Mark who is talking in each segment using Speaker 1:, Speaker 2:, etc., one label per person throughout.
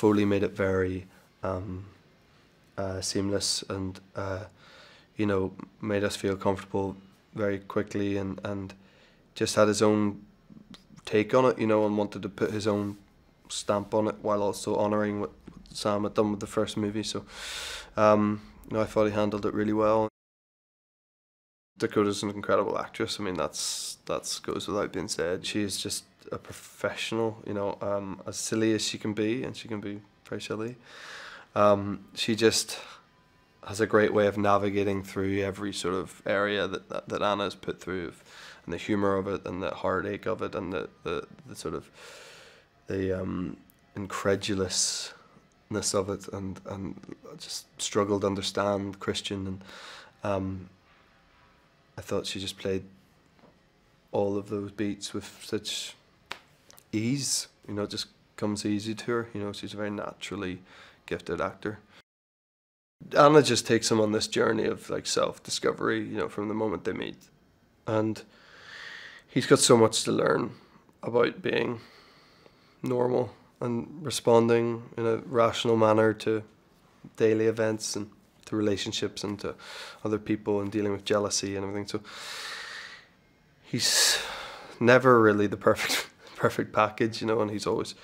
Speaker 1: Foley made it very um, uh, seamless and uh, you know made us feel comfortable very quickly and and just had his own take on it, you know, and wanted to put his own stamp on it while also honouring what Sam had done with the first movie. So, um, you know, I thought he handled it really well. Dakota's an incredible actress. I mean, that's that's goes without being said. She is just a professional. You know, um, as silly as she can be, and she can be very silly. Um, she just has a great way of navigating through every sort of area that that, that Anna has put through, and the humor of it, and the heartache of it, and the the, the sort of the um, incredulousness of it, and and just struggled to understand Christian and. Um, I thought she just played all of those beats with such ease. You know, it just comes easy to her. You know, she's a very naturally gifted actor. Anna just takes him on this journey of like self discovery, you know, from the moment they meet. And he's got so much to learn about being normal and responding in a rational manner to daily events and to relationships and to other people and dealing with jealousy and everything. So he's never really the perfect perfect package, you know, and he's always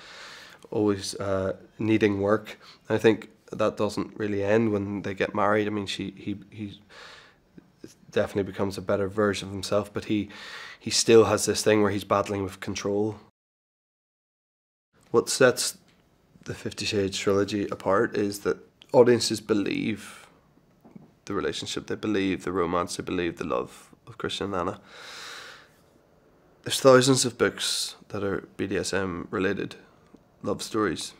Speaker 1: always uh, needing work. And I think that doesn't really end when they get married. I mean, she he he definitely becomes a better version of himself, but he he still has this thing where he's battling with control. What sets the Fifty Shades trilogy apart is that audiences believe the relationship, they believe the romance, they believe the love of Christian and Anna. There's thousands of books that are BDSM related love stories,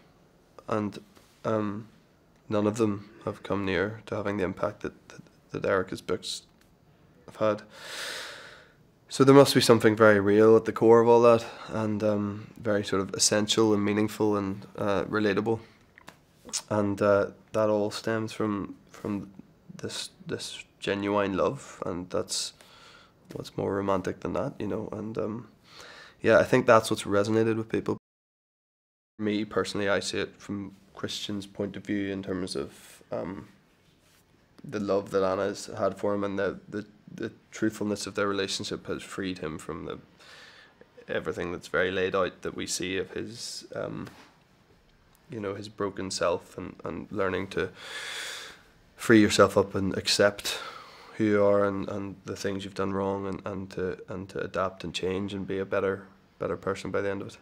Speaker 1: and um, none of them have come near to having the impact that, that, that Erika's books have had. So there must be something very real at the core of all that, and um, very sort of essential and meaningful and uh, relatable, and uh, that all stems from from this this genuine love, and that's what's more romantic than that, you know. And um, yeah, I think that's what's resonated with people. Me personally, I see it from Christian's point of view in terms of um, the love that Anna's had for him, and the, the the truthfulness of their relationship has freed him from the everything that's very laid out that we see of his um, you know his broken self and, and learning to free yourself up and accept who you are and, and the things you've done wrong and, and to and to adapt and change and be a better better person by the end of it.